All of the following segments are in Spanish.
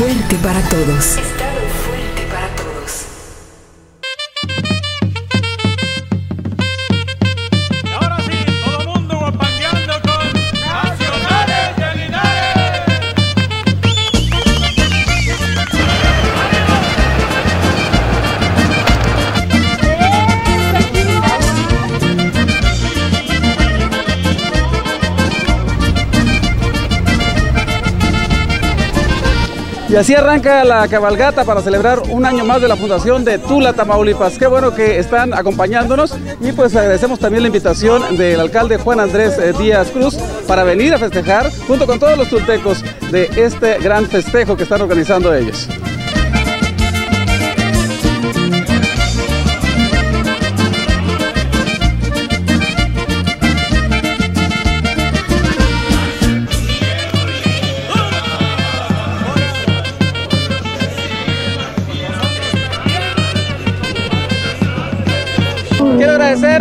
fuerte para todos. Y así arranca la cabalgata para celebrar un año más de la fundación de Tula, Tamaulipas. Qué bueno que están acompañándonos y pues agradecemos también la invitación del alcalde Juan Andrés eh, Díaz Cruz para venir a festejar junto con todos los tultecos de este gran festejo que están organizando ellos.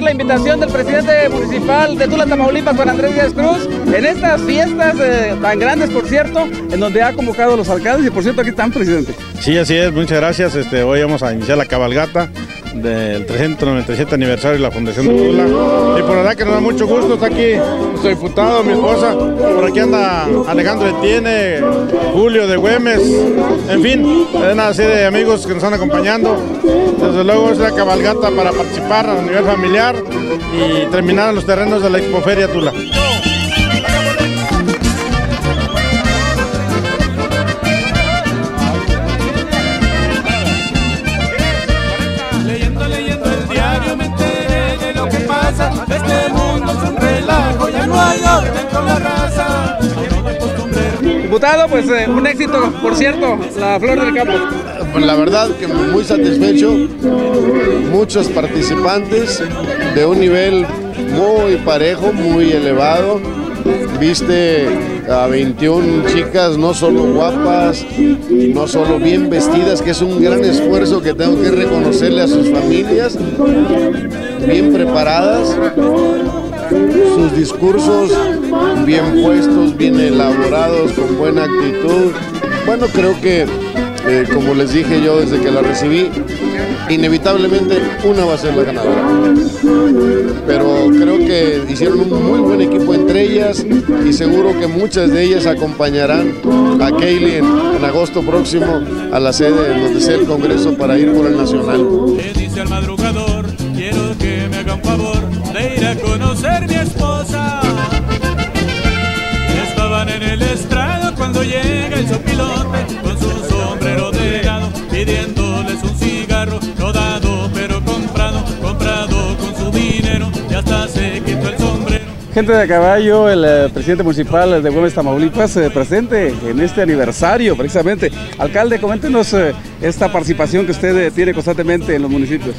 La invitación del presidente municipal de Tula, Tamaulipas, Juan Andrés Díaz Cruz, en estas fiestas eh, tan grandes, por cierto, en donde ha convocado a los alcaldes y por cierto aquí están, presidente. Sí, así es, muchas gracias. Este, hoy vamos a iniciar la cabalgata del 397 aniversario de la Fundación de Tula. Y por verdad que nos da mucho gusto, está aquí nuestro diputado, mi esposa, por aquí anda Alejandro Etienne, Julio de Güemes, en fin, una serie de amigos que nos están acompañando. Desde luego es la cabalgata para participar a nivel familiar y terminar en los terrenos de la Expoferia Tula. Pues eh, un éxito, por cierto, la flor del campo. Pues la verdad que muy satisfecho, muchos participantes de un nivel muy parejo, muy elevado. Viste a 21 chicas no solo guapas, no solo bien vestidas, que es un gran esfuerzo que tengo que reconocerle a sus familias, bien preparadas, sus discursos bien puestos, bien elaborados, con buena actitud. Bueno, creo que, eh, como les dije yo desde que la recibí, inevitablemente una va a ser la ganadora. Pero creo que hicieron un muy buen equipo entre ellas y seguro que muchas de ellas acompañarán a Kaylee en, en agosto próximo a la sede donde sea el Congreso para ir por el Nacional. Quiero que me haga un favor de ir a conocer mi esposa. Estaban en el estrado cuando llega el sopilote con su sombrero de lado, pidiéndoles un cigarro, no dado pero comprado, comprado con su dinero, y hasta se quitó el sombrero. Gente de caballo, el eh, presidente municipal de Güemes, Tamaulipas, eh, presente en este aniversario, precisamente. Alcalde, coméntenos eh, esta participación que usted eh, tiene constantemente en los municipios.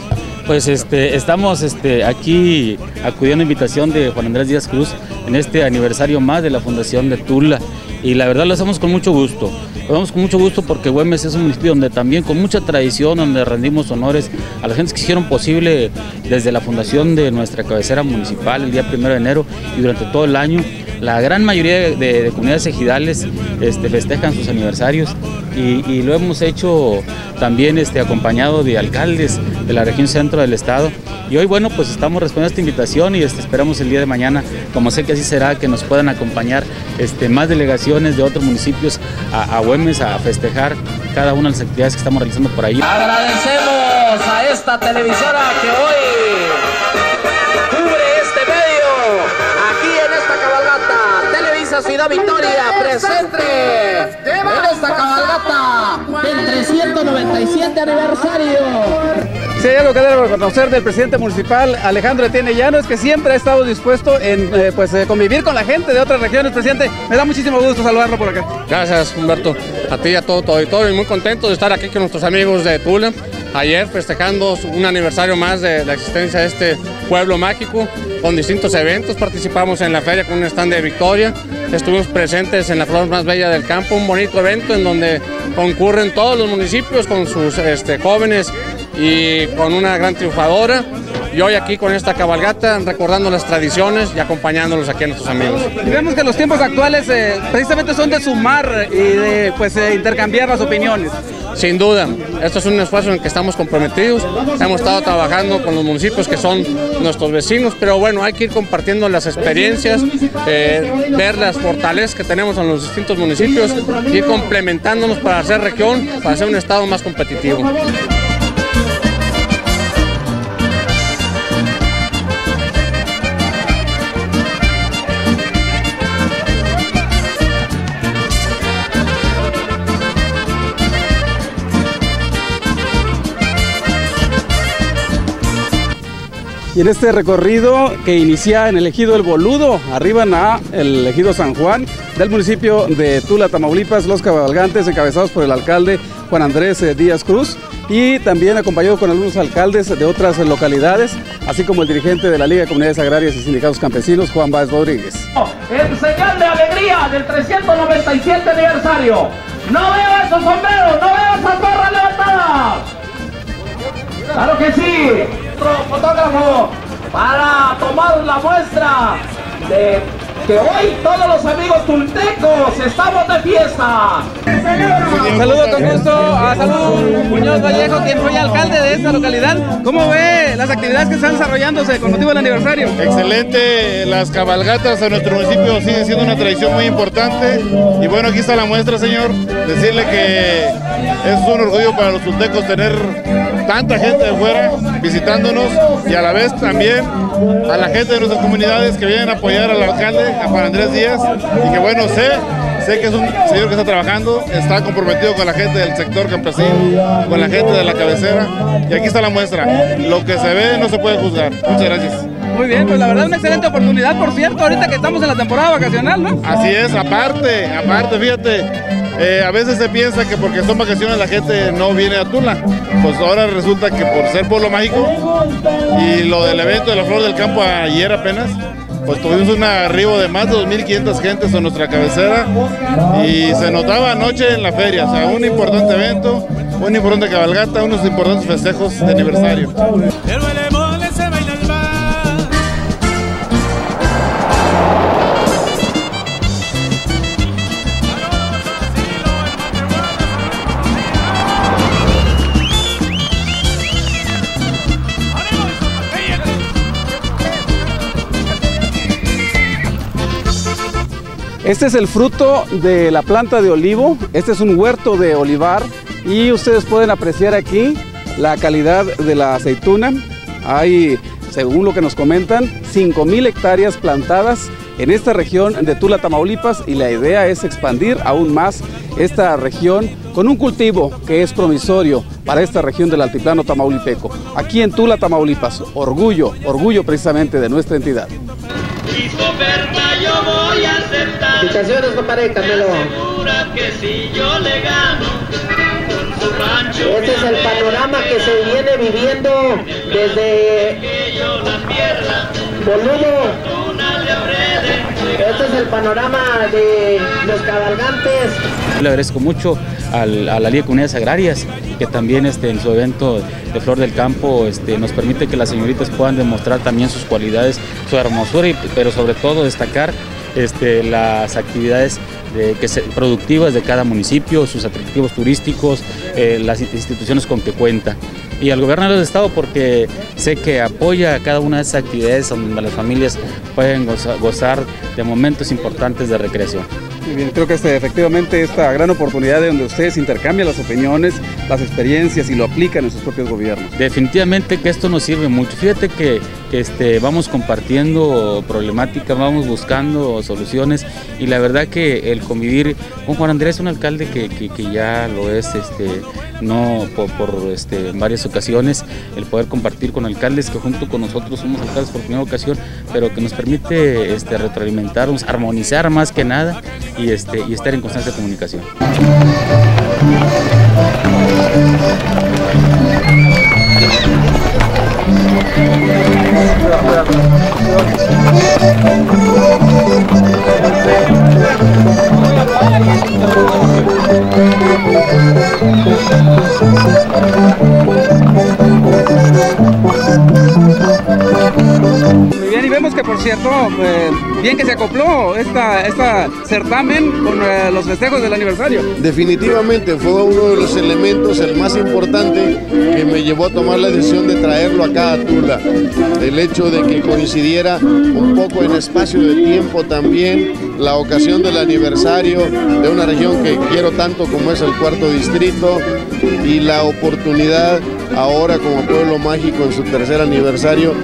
Pues este, estamos este, aquí acudiendo a invitación de Juan Andrés Díaz Cruz en este aniversario más de la Fundación de Tula y la verdad lo hacemos con mucho gusto. Lo hacemos con mucho gusto porque Güemes es un municipio donde también con mucha tradición, donde rendimos honores a la gente que hicieron posible desde la fundación de nuestra cabecera municipal el día primero de enero y durante todo el año. La gran mayoría de, de- de comunidades ejidales este, festejan sus aniversarios y, y lo hemos hecho también este, acompañado de alcaldes de la región centro del estado. Y hoy, bueno, pues estamos respondiendo a esta invitación y este, esperamos el día de mañana, como sé que así será, que nos puedan acompañar este, más delegaciones de otros municipios a, a Güemes a festejar cada una de las actividades que estamos realizando por ahí. Agradecemos a esta televisora que hoy cubre este medio aquí en esta cabalgata. Televisa Ciudad Victoria presente en esta cabalgata del 397 aniversario. Si hay algo que debo reconocer del presidente municipal Alejandro Etienne Llano es que siempre ha estado dispuesto en eh, pues, eh, convivir con la gente de otras regiones. Presidente, me da muchísimo gusto saludarlo por acá. Gracias, Humberto. A ti y a todo tu auditorio y muy contento de estar aquí con nuestros amigos de Tula. Ayer festejando un aniversario más de la existencia de este pueblo mágico con distintos eventos. Participamos en la feria con un stand de Victoria. Estuvimos presentes en la flor más bella del campo, un bonito evento en donde concurren todos los municipios con sus este, jóvenes y con una gran triunfadora. y hoy aquí con esta cabalgata recordando las tradiciones y acompañándolos aquí a nuestros amigos. Y vemos que los tiempos actuales eh, precisamente son de sumar y de pues eh, intercambiar las opiniones. Sin duda, esto es un esfuerzo en el que estamos comprometidos. Hemos estado trabajando con los municipios que son nuestros vecinos, pero bueno, hay que ir compartiendo las experiencias, eh, ver las fortalezas que tenemos en los distintos municipios, ir complementándonos para hacer región, para hacer un estado más competitivo. En este recorrido que inicia en el ejido El Boludo, arriban a el ejido San Juan del municipio de Tula, Tamaulipas, los cabalgantes encabezados por el alcalde Juan Andrés eh, Díaz Cruz y también acompañado con algunos alcaldes de otras localidades, así como el dirigente de la Liga de Comunidades Agrarias y Sindicatos Campesinos, Juan Báez Rodríguez. En señal de alegría del 397 aniversario. No veo esos sombreros, no veo esas barras levantadas. Claro que sí. Otro fotógrafo para tomar la muestra de que hoy todos los amigos tultecos estamos de fiesta. Saludo con gusto a Salud Muñoz Vallejo, quien fue alcalde de esta localidad. ¿Cómo ve las actividades que están desarrollándose con motivo del aniversario? Excelente, las cabalgatas en nuestro municipio siguen siendo una tradición muy importante. Y bueno, aquí está la muestra, señor. Decirle que es un orgullo para los tultecos tener tanta gente de fuera visitándonos y a la vez también a la gente de nuestras comunidades que vienen a apoyar al alcalde, a Juan Andrés Díaz, y que bueno, sé, sé que es un señor que está trabajando, está comprometido con la gente del sector campesino, con la gente de la cabecera, y aquí está la muestra. Lo que se ve no se puede juzgar. Muchas gracias. Muy bien, pues la verdad una excelente oportunidad, por cierto, ahorita que estamos en la temporada vacacional, ¿no? Así es, aparte, aparte, fíjate, eh, a veces se piensa que porque son vacaciones la gente no viene a Tula. Pues ahora resulta que por ser pueblo mágico y lo del evento de la Flor del Campo ayer apenas, pues tuvimos un arribo de más de 2.500 gentes en nuestra cabecera y se notaba anoche en la feria, o sea, un importante evento, una importante cabalgata, unos importantes festejos de aniversario. Este es el fruto de la planta de olivo, este es un huerto de olivar y ustedes pueden apreciar aquí la calidad de la aceituna. Hay, según lo que nos comentan, 5.000 hectáreas plantadas en esta región de Tula, Tamaulipas y la idea es expandir aún más esta región con un cultivo que es promisorio para esta región del altiplano tamaulipeco. Aquí en Tula, Tamaulipas, orgullo, orgullo precisamente de nuestra entidad. Felicitaciones, compadre Camilo. Este es el panorama que se viene viviendo desde Boludo. Este es el panorama de los cabalgantes. Le agradezco mucho al- a la Liga de Comunidades Agrarias, que también este, en su evento de Flor del Campo este, nos permite que las señoritas puedan demostrar también sus cualidades, su hermosura, y, pero sobre todo destacar este, las actividades de- que productivas de cada municipio, sus atractivos turísticos, eh, las instituciones con que cuenta. Y al gobierno del estado porque sé que apoya cada una de esas actividades donde las familias pueden goza- gozar de momentos importantes de recreación. Muy bien, creo que este, efectivamente esta gran oportunidad de donde ustedes intercambian las opiniones, las experiencias y lo aplican en sus propios gobiernos. Definitivamente que esto nos sirve mucho. Fíjate que, este, vamos compartiendo problemáticas, vamos buscando soluciones y la verdad que el convivir con Juan Andrés, un alcalde que, que- que ya lo es, este, no por, por, este, en varias ocasiones, el poder compartir con alcaldes que junto con nosotros somos alcaldes por primera ocasión, pero que nos permite este, retroalimentarnos, armonizar más que nada y, este, y estar en constante comunicación. Esta certamen con eh, los festejos del aniversario. Definitivamente fue uno de los elementos, el más importante, que me llevó a tomar la decisión de traerlo acá a Tula. El hecho de que coincidiera un poco en espacio de tiempo también, la ocasión del aniversario de una región que quiero tanto como es el cuarto distrito y la oportunidad ahora como pueblo mágico en su tercer aniversario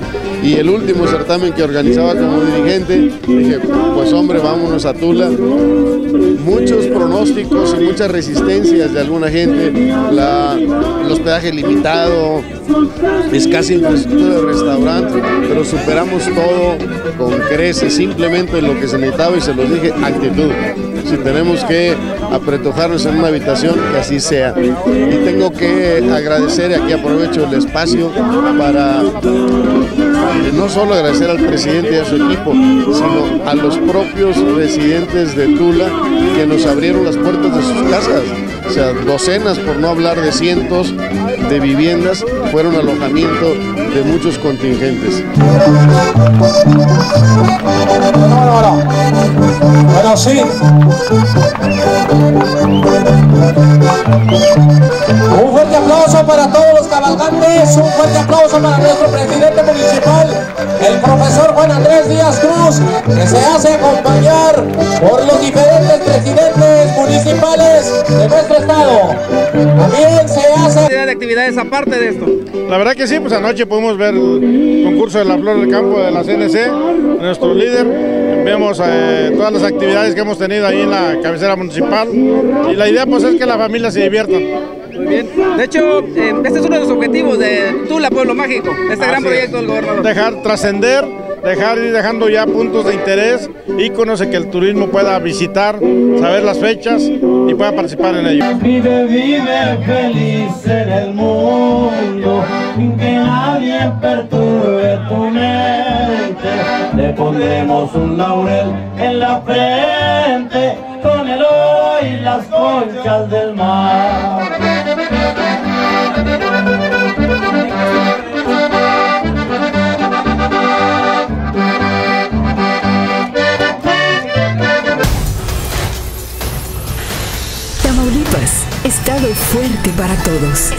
y el último certamen que organizaba como dirigente, dije, pues hombre, vámonos a Tula. Muchos pronósticos y muchas resistencias de alguna gente, la, el hospedaje limitado, escasa infraestructura de restaurante, pero superamos todo con creces, simplemente lo que se necesitaba y se los dije, actitud. Si tenemos que apretujarnos en una habitación, que así sea. Y tengo que agradecer, y aquí aprovecho el espacio para no solo agradecer al presidente y a su equipo, sino a los propios residentes de Tula que nos abrieron las puertas de sus casas. O sea, docenas, por no hablar de cientos de viviendas, fueron alojamiento de muchos contingentes. Bueno, sí. Un fuerte aplauso para todos los cabalgantes, un fuerte aplauso para nuestro presidente que se hace acompañar por los diferentes presidentes municipales de nuestro estado. También se hace de actividades aparte de esto. La verdad que sí, pues anoche pudimos ver el concurso de la flor del campo de la CNC, nuestro líder. Vemos eh, todas las actividades que hemos tenido ahí en la cabecera municipal y la idea pues es que la familia se divierta. Muy bien. De hecho, eh, este es uno de los objetivos de Tula Pueblo Mágico, este gran es. proyecto del gobernador. Dejar trascender, dejar ir dejando ya puntos de interés, íconos en que el turismo pueda visitar, saber las fechas y pueda participar en ello. Vive, vive feliz en el mundo, que nadie perturbe tu mente. Le pondremos un laurel en la frente, con el oro y las conchas del mar. Estado fuerte para todos.